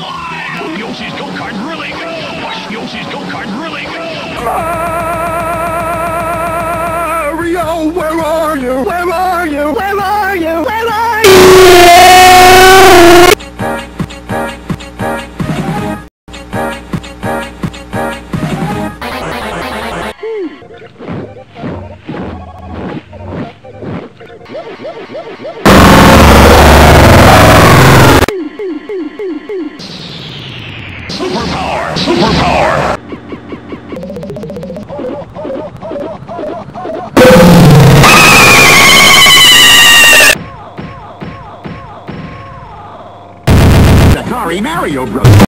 wild! Yoshi's go-kart really! Yoshi's go-kart really! Mario, where are you? Where are you? Where are you? Where are you? Superpower! Atari Mario Bros.